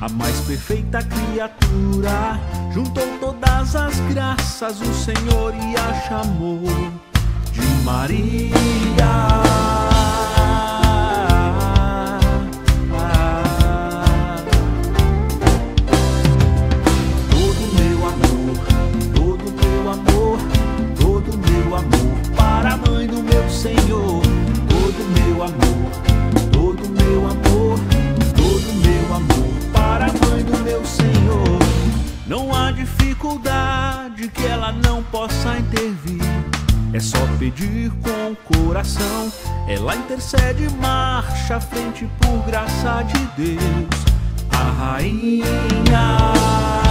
A mais perfeita criatura juntou todas as graças, o Senhor e a chamou de Maria. dificuldade que ela não possa intervir. É só pedir com o coração, ela intercede, marcha à frente por graça de Deus. A rainha.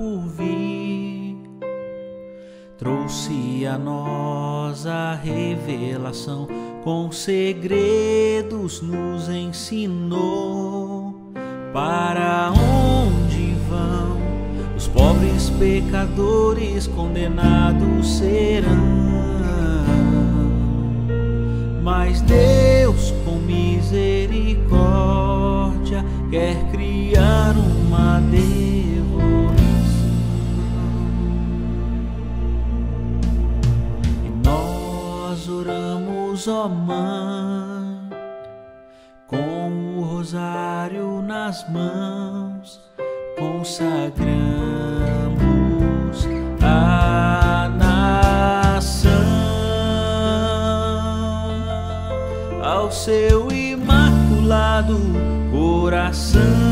por vir. Trouxe a nós a revelação, com segredos nos ensinou. Para onde vão os pobres pecadores condenados serão? Mas Deus, com misericórdia, quer criar uma Deus. choramos, ó mãe, com o rosário nas mãos, consagramos a nação ao seu imaculado coração.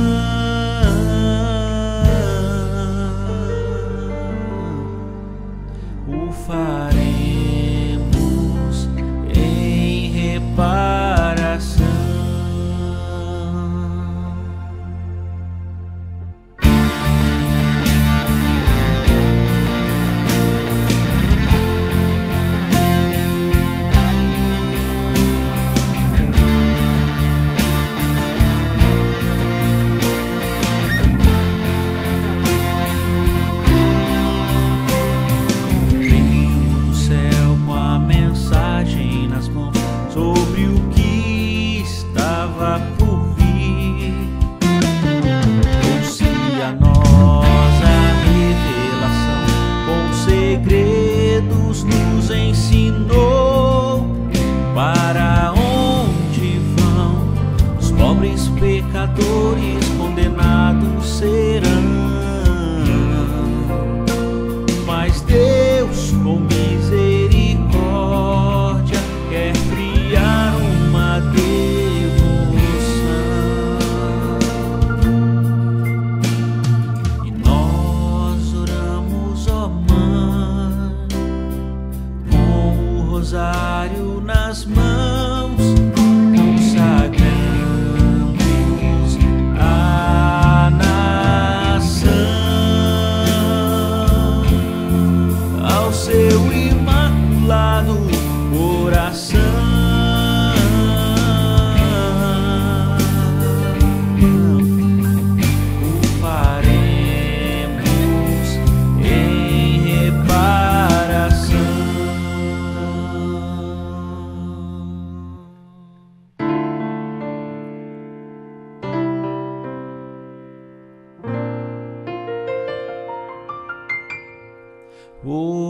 Oh.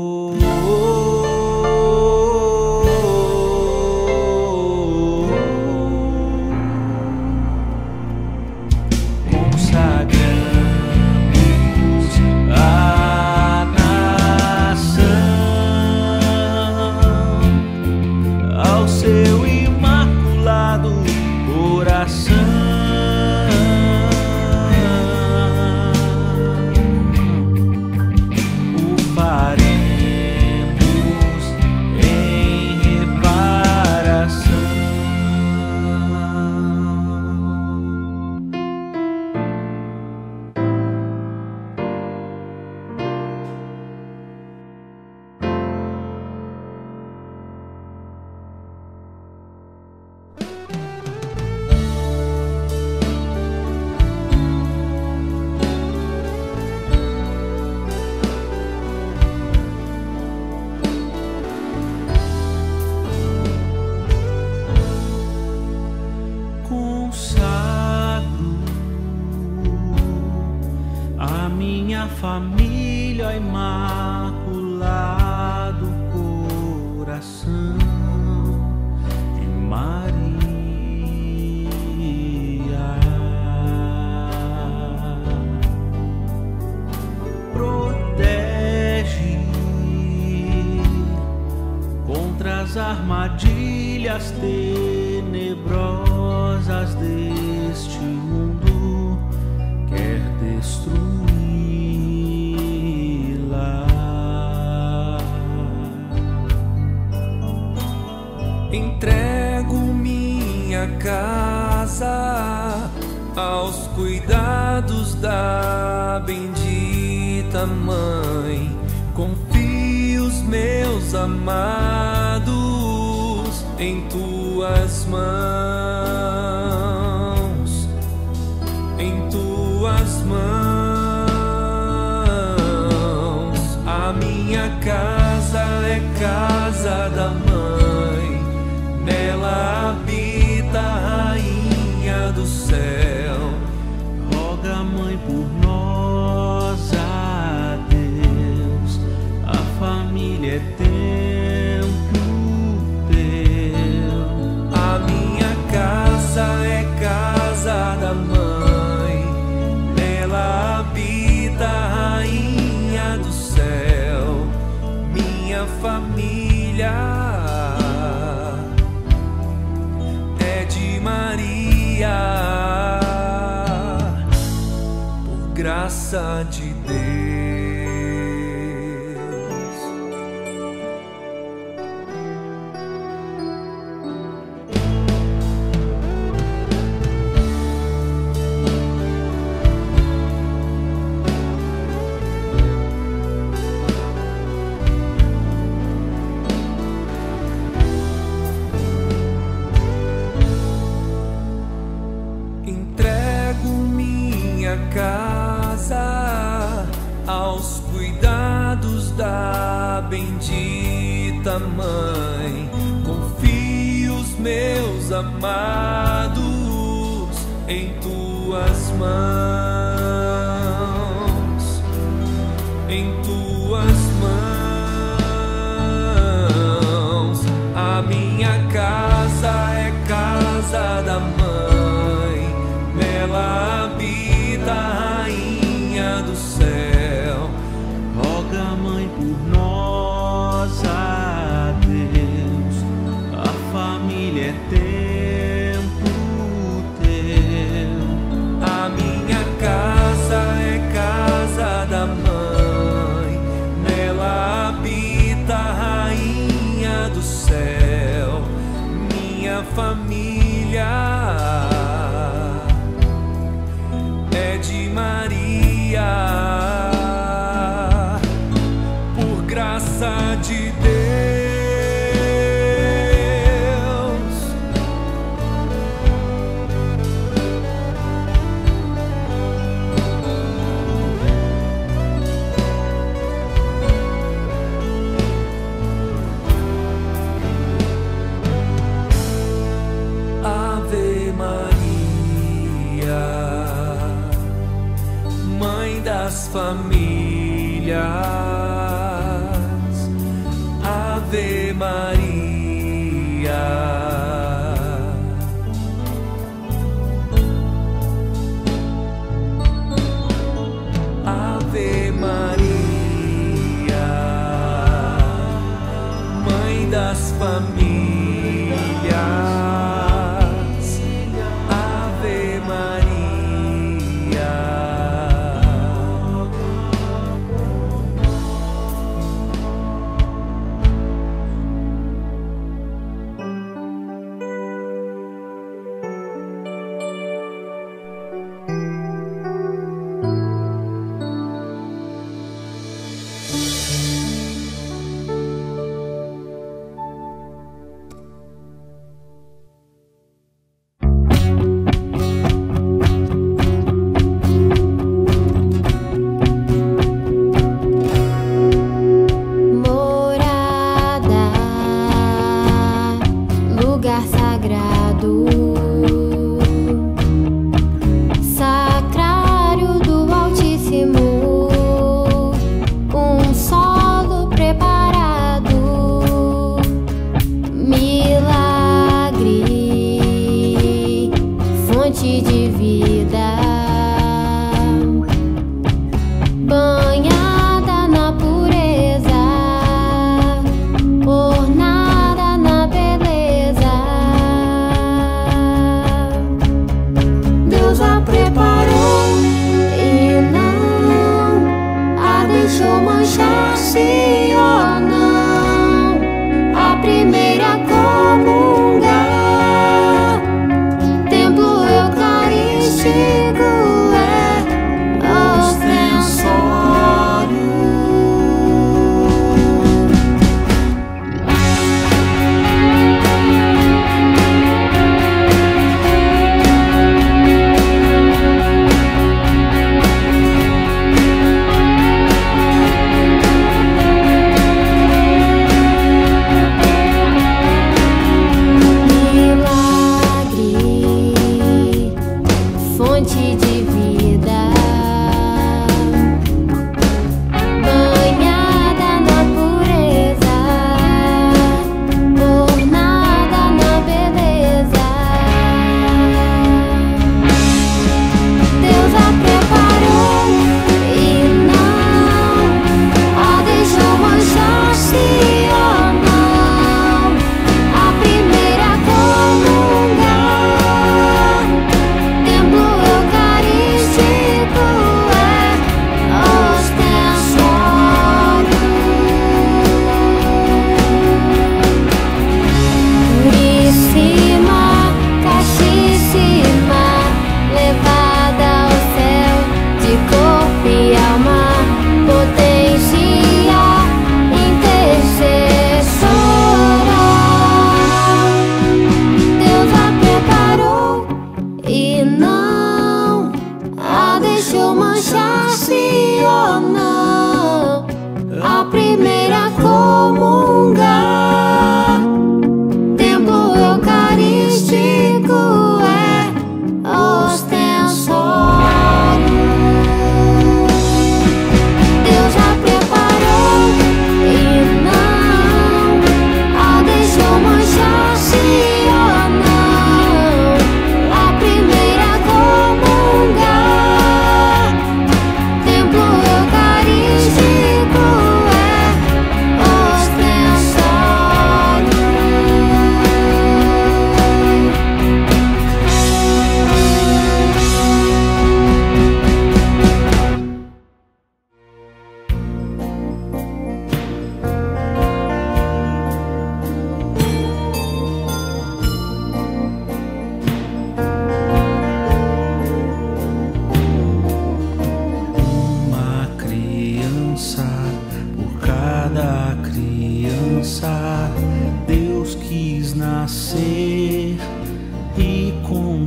Filho ao imaculado coração de Maria, protege contra as armadilhas tenebrosas de Dos da bendita mãe, confio os meus amados em tuas mãos, em tuas mãos. A minha casa é casa da mãe. passar de mãe, confio os meus amados em tuas mãos.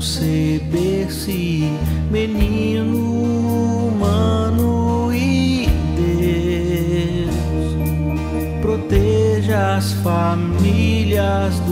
Conceber-se menino humano e Deus proteja as famílias do.